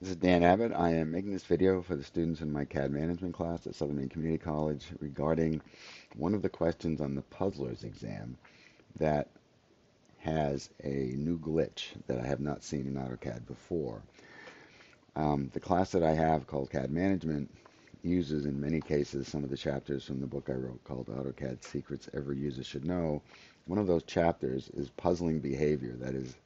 This is Dan Abbott. I am making this video for the students in my CAD management class at Southern Maine Community College regarding one of the questions on the Puzzlers exam that has a new glitch that I have not seen in AutoCAD before. Um, the class that I have called CAD Management uses in many cases some of the chapters from the book I wrote called AutoCAD Secrets Every User Should Know. One of those chapters is puzzling behavior, that is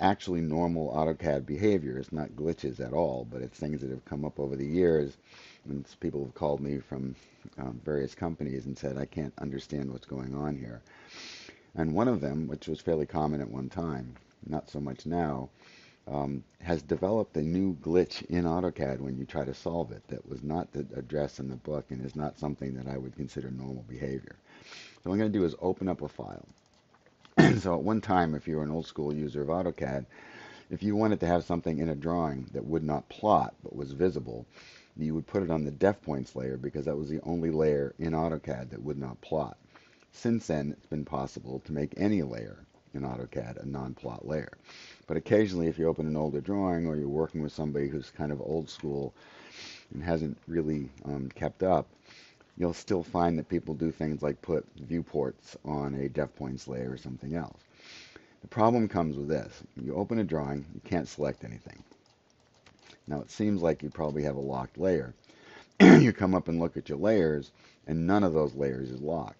actually normal AutoCAD behavior. It's not glitches at all, but it's things that have come up over the years. And people have called me from um, various companies and said, I can't understand what's going on here. And one of them, which was fairly common at one time, not so much now, um, has developed a new glitch in AutoCAD when you try to solve it that was not addressed in the book and is not something that I would consider normal behavior. So what I'm going to do is open up a file. so at one time, if you were an old school user of AutoCAD, if you wanted to have something in a drawing that would not plot but was visible, you would put it on the Defpoints layer because that was the only layer in AutoCAD that would not plot. Since then, it's been possible to make any layer in AutoCAD a non-plot layer. But occasionally, if you open an older drawing or you're working with somebody who's kind of old school and hasn't really um, kept up, you'll still find that people do things like put viewports on a Defpoints layer or something else. The problem comes with this. You open a drawing, you can't select anything. Now it seems like you probably have a locked layer. you come up and look at your layers, and none of those layers is locked.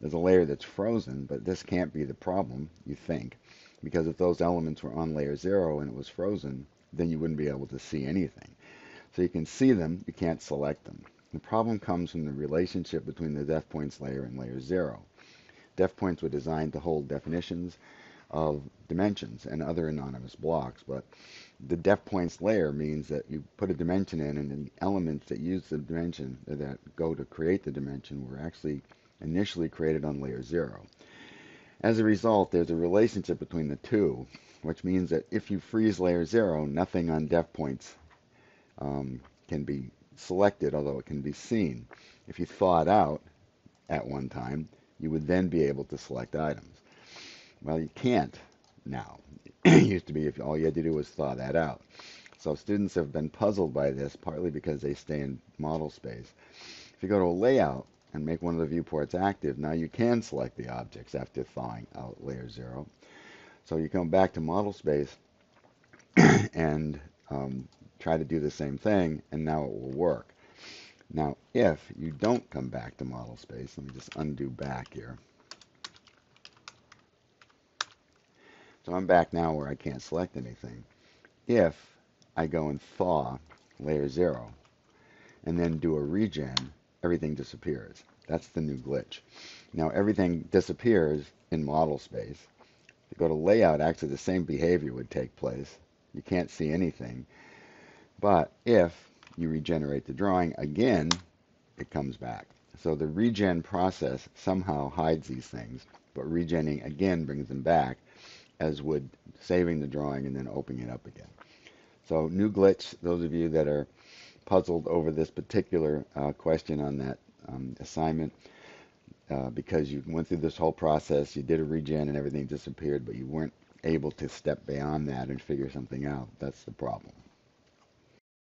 There's a layer that's frozen, but this can't be the problem, you think, because if those elements were on layer 0 and it was frozen, then you wouldn't be able to see anything. So you can see them, you can't select them. The problem comes from the relationship between the Defpoints layer and layer 0. Defpoints were designed to hold definitions of dimensions and other anonymous blocks, but the Defpoints layer means that you put a dimension in and the elements that use the dimension that go to create the dimension were actually initially created on layer 0. As a result, there's a relationship between the two, which means that if you freeze layer 0, nothing on Defpoints um, can be selected, although it can be seen. If you thaw it out at one time, you would then be able to select items. Well, you can't now. it used to be if all you had to do was thaw that out. So students have been puzzled by this, partly because they stay in model space. If you go to a layout and make one of the viewports active, now you can select the objects after thawing out layer zero. So you come back to model space and um, try to do the same thing, and now it will work. Now, if you don't come back to model space, let me just undo back here. So I'm back now where I can't select anything. If I go and thaw layer 0 and then do a regen, everything disappears. That's the new glitch. Now everything disappears in model space. If you go to layout, actually the same behavior would take place. You can't see anything. But if you regenerate the drawing again, it comes back. So the regen process somehow hides these things, but regenning again brings them back, as would saving the drawing and then opening it up again. So new glitch, those of you that are puzzled over this particular uh, question on that um, assignment, uh, because you went through this whole process, you did a regen and everything disappeared, but you weren't able to step beyond that and figure something out. That's the problem.